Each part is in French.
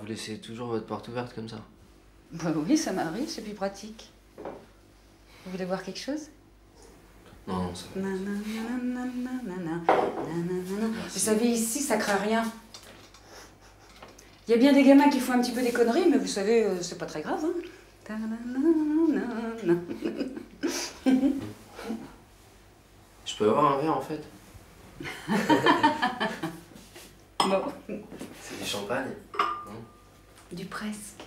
Vous laissez toujours votre porte ouverte comme ça Bah oui, ça m'arrive, c'est plus pratique. Vous voulez voir quelque chose Non, non, ça va. Vous savez, ici, ça craint rien. Il y a bien des gamins qui font un petit peu des conneries, mais vous savez, euh, c'est pas très grave. Hein Je peux avoir un verre en fait bon, C'est du champagne du presque.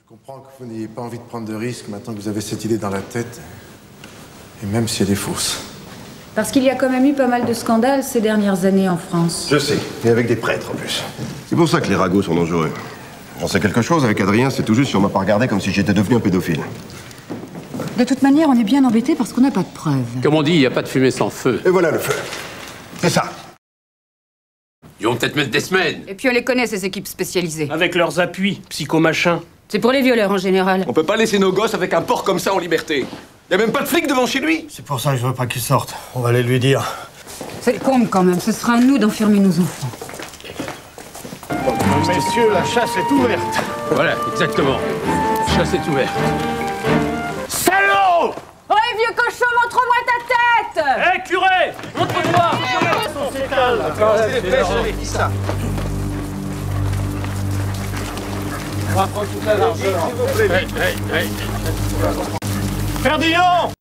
Je comprends que vous n'ayez pas envie de prendre de risques maintenant que vous avez cette idée dans la tête. Et même si elle est fausse. Parce qu'il y a quand même eu pas mal de scandales ces dernières années en France. Je sais, et avec des prêtres en plus. C'est pour ça que les ragots sont dangereux. J'en sais quelque chose avec Adrien, c'est tout juste si on m'a pas regardé comme si j'étais devenu un pédophile. De toute manière, on est bien embêté parce qu'on n'a pas de preuves. Comme on dit, il n'y a pas de fumée sans feu. Et voilà le feu. C'est ça. Ils vont peut-être mettre des semaines. Et puis on les connaît, ces équipes spécialisées. Avec leurs appuis, psycho-machin. C'est pour les violeurs en général. On peut pas laisser nos gosses avec un porc comme ça en liberté. Y a même pas de flic devant chez lui. C'est pour ça que je veux pas qu'il sorte. On va aller lui dire. C'est le comble quand même, ce sera à nous d'enfermer nos enfants. Messieurs, la chasse est ouverte. Voilà, exactement. La chasse est ouverte. Salaud oh, Ouais, vieux cochon, montre-moi ta tête Hé, curé Montre-moi C'est ça. On Ferdinand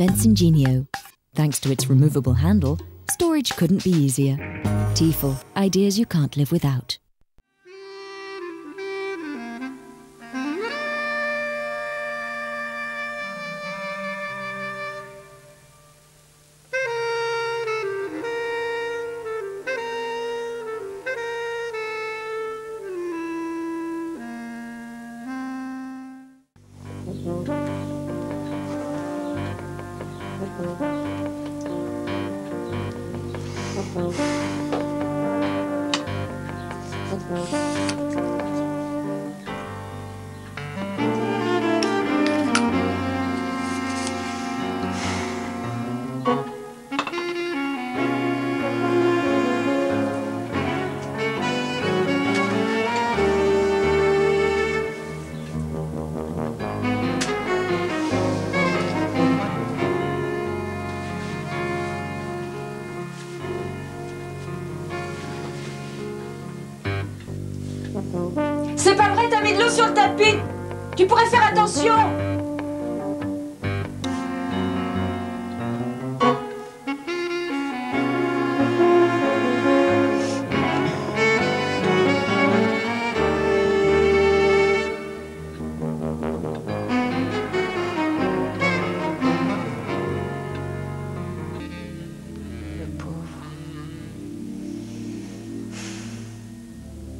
Ingenio. Thanks to its removable handle, storage couldn't be easier. Tiefel, ideas you can't live without. Thank you. Tu pourrais faire attention.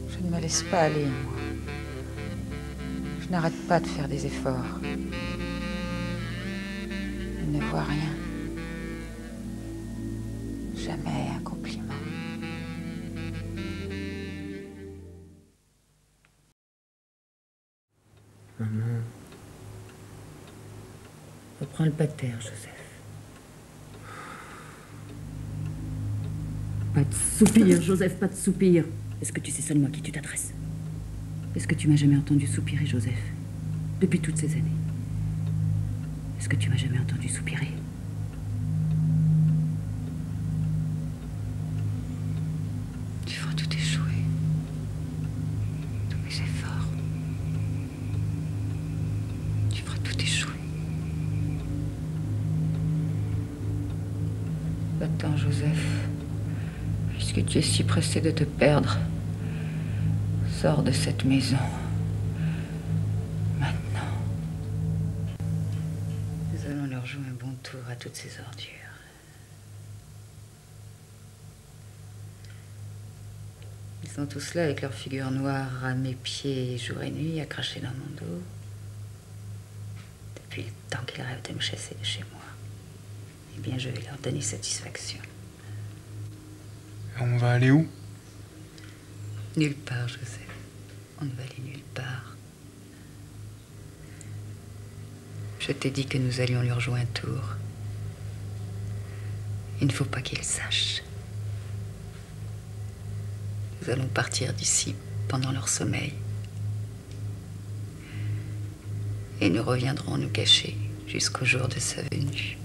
Je ne me laisse pas aller, moi. Je n'arrête pas de faire des efforts. Il ne voit rien. Jamais un compliment. Reprends le pater, Joseph. Pas de soupir, Joseph, pas de soupir. Est-ce que tu sais seulement à qui tu t'adresses? Est-ce que tu m'as jamais entendu soupirer, Joseph Depuis toutes ces années Est-ce que tu m'as jamais entendu soupirer Tu feras tout échouer. Tous mes efforts. Tu feras tout échouer. Attends, Joseph. Puisque tu es si pressé de te perdre, sors de cette maison. Maintenant. Nous allons leur jouer un bon tour à toutes ces ordures. Ils sont tous là avec leurs figures noires à mes pieds jour et nuit, à cracher dans mon dos. Depuis le temps qu'ils rêvent de me chasser de chez moi. Eh bien, je vais leur donner satisfaction. On va aller où? Nulle part, Joseph. On ne va aller nulle part. Je t'ai dit que nous allions leur jouer un tour. Il ne faut pas qu'ils sachent. Nous allons partir d'ici pendant leur sommeil. Et nous reviendrons nous cacher jusqu'au jour de sa venue.